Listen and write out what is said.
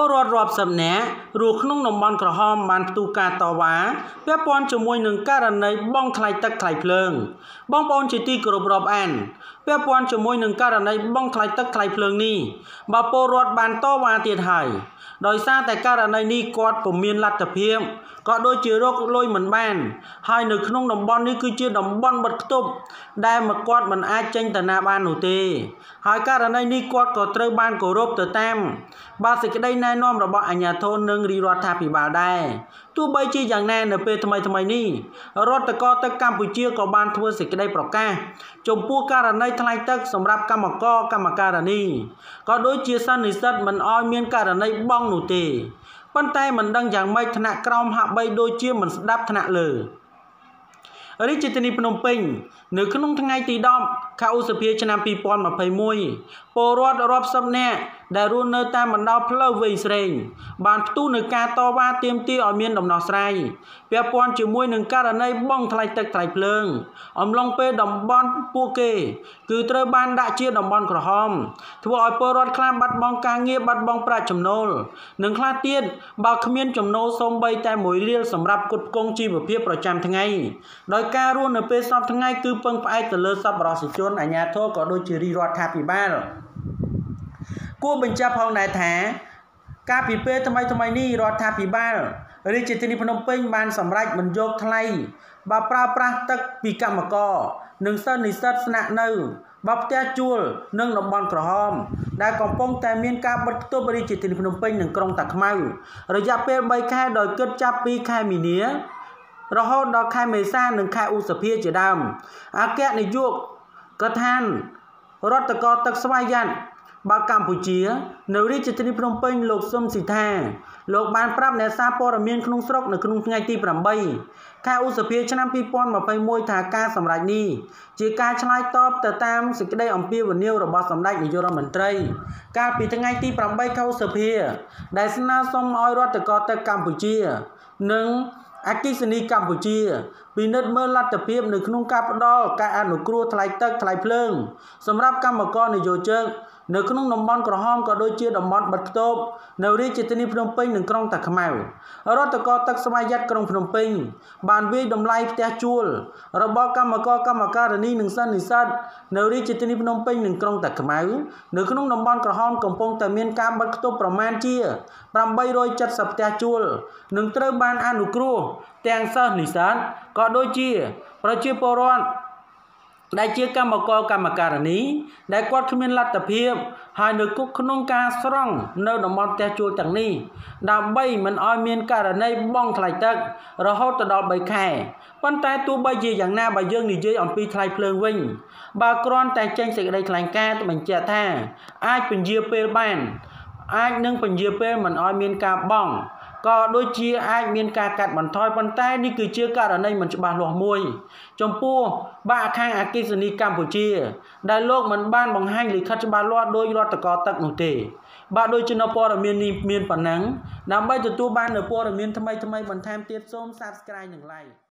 ពលរដ្ឋរាប់សិបនាក់រស់ក្នុងតំបន់ក្រហមបានផ្ទុះការតវ៉ាពាក់ព័ន្ធជាមួយនឹងករណីបង់ថ្លៃទឹកថ្លៃភ្លើង បងប្អូនជាទីគោរពរាប់អានពាក់ព័ន្ធជាមួយនឹងករណីបង់ថ្លៃទឹកថ្លៃភ្លើងនេះបើពលរដ្ឋបានតវ៉ាទៀតហើយដោយសារតែករណីនេះគាត់ពុំមានលទ្ធភាពក៏ដូចជារកលុយមិនបាន ហើយនៅក្នុងតំបន់នេះគឺជាតំបន់បិទខ្ទប់ដែលមកគាត់មិនអាចចេញទៅណាបាននោះទេ ហើយករណីនេះគាត់ក៏ត្រូវបានគោរពទៅតាម បាទសេចក្តីណែនាំរបស់អាជ្ញាធរនិងរាជរដ្ឋាភិបាលដែរទោះបីជាយ៉ាងណានៅពេលថ្មីថ្មីនេះរដ្ឋកោទឹកកម្ពុជាក៏បានធ្វើសេចក្តីប្រកាសចំពោះករណីថ្លៃទឹកសម្រាប់កម្មករកម្មការិនីក៏ដូចជាសន្និសិទមិនអោយមានករណីបង់នោះទេប៉ុន្តែមិនដឹងយ៉ាងម៉េចថ្នាក់ក្រោមហាក់បីដូចជាមិនស្ដាប់ថ្នាក់លើរាជធានីភ្នំពេញ នៅក្នុងថ្ងៃទី10ខែឧសភាឆ្នាំ2021 ពលរដ្ឋរាប់សិបនាក់ដែលរស់នៅតាមបណ្ដោយផ្លូវវែងស្រេង បានផ្ទុះនឹងការតវ៉ាទាមទារឲ្យមានដំណោះស្រាយពាក់ព័ន្ធជាមួយនឹងករណីបង់ថ្លៃទឹកថ្លៃភ្លើង អំឡុងពេលតំបន់ពួកគេ គឺត្រូវបានដាក់ជាតំបន់ក្រហម ធ្វើឲ្យពលរដ្ឋខ្លះបាត់បង់ការងារបាត់បង់ប្រាក់ចំណូល និងខ្លះទៀតបើគ្មានចំណូលសូម្បីតែមួយរៀលសម្រាប់គុតគង់ជីវភាពប្រចាំថ្ងៃដោយការរស់នៅពេលសពថ្ងៃគឺពឹងផ្អែកទៅលើសប្បុរសជនអាជ្ញាធរក៏ដូចជារាជរដ្ឋាភិបាល គួរបញ្ជាក់ផងដែរថាការពីពេលថ្មីថ្មីនេះរដ្ឋាភិបាលរាជធានីភ្នំពេញបានសម្រេចមិនយកថ្លៃបើប្រើប្រាស់ទឹកពីកម្មករនិងសិស្សនិស្សិតស្នាក់នៅបើផ្ទះជួលនិងតំបន់ក្រហម ដែលកំពុងតែមានការបិទគប់រាជធានីភ្នំពេញនិងក្រុងតាខ្មៅរយៈពេល3ខែដោយគិតចាប់ពីខែមីនា រហូតដល់ខែមេសានិងខែឧសភាជាដើមអគ្គនាយកដ្ឋានរដ្ឋកោទឹកស្វយ័ត បើកម្ពុជា នៅរាជធានីភ្នំពេញលោកសុំស៊ីថាលោកបានប្រាប់អ្នកសារព័ត៌មានក្នុងស្រុកនៅក្នុងថ្ងៃទី8ខែឧសភាឆ្នាំ2021ថាការសម្រេចនេះជាការឆ្លើយតបទៅតាមសេចក្តីអំពាវនាវរបស់សម្ដេចនាយករដ្ឋមន្ត្រី កាលពីថ្ងៃទី8ខែឧសភា ដែលស្នើសុំឲ្យរដ្ឋកោទឹកកម្ពុជានិងអគិសនីកម្ពុជាពិនិត្យមើលលទ្ធភាពនៅក្នុងការផ្ដល់ការអនុគ្រោះថ្លៃទឹកថ្លៃភ្លើង សម្រាប់កម្មករនិយោជិក នៅក្នុងតំបន់ក្រហមក៏ដូចជាតំបន់បិទខ្ទប់នៅរាជធានីភ្នំពេញនិងក្រុងតាខ្មៅរដ្ឋកោទឹកស្វយ័តក្រុងភ្នំពេញបានវាយតម្លៃផ្ទះជួលរបស់កម្មករកម្មការិនីនិងសិស្សនិស្សិតនៅរាជធានីភ្នំពេញនិងក្រុងតាខ្មៅនៅក្នុងតំបន់ក្រហមកំពុងតែមានការបិទខ្ទប់ប្រមាណជា870ផ្ទះជួលនឹងត្រូវបានអនុគ្រោះទាំងសិស្សនិស្សិតក៏ដូចជាប្រជាពលរដ្ឋ ដែលជាកម្មករកម្មការិនីដែលគាត់គ្មានលទ្ធភាពហើយនៅគុកក្នុងការស្រង់នៅតំបន់ផ្ទះជួលទាំងនេះដើម្បីមិនឲ្យមានករណីបង់ថ្លៃទឹករហូតទៅដល់3ខែប៉ុន្តែទោះបីជាយ៉ាងណាបើយើងនិយាយអំពីថ្លៃភ្លើងវិញបើគ្រាន់តែចេញសេចក្តីថ្លែងការណ៍បញ្ជាក់ថា អាចពន្យាពេលបាន អាចនឹងពន្យាពេលមិនឲ្យមានការបង់ ក៏ដូចជាអាចមានការកាត់បន្ថយប៉ុន្តែនេះគឺជាករណីមិនច្បាស់លាស់មួយ ចំពោះបាក់ខាងអគិសនីកម្ពុជា ដែលលោកមិនបានបង្ហាញលិខិតច្បាស់លាស់ដោយរដ្ឋកោទឹកនោះទេ បាទដូចជានៅព័ត៌មាននេះមានប៉ុណ្ណឹងដើម្បីទទួលបាននូវព័ត៌មានថ្មីៗបន្ថែមទៀតសូម Subscribe និង Like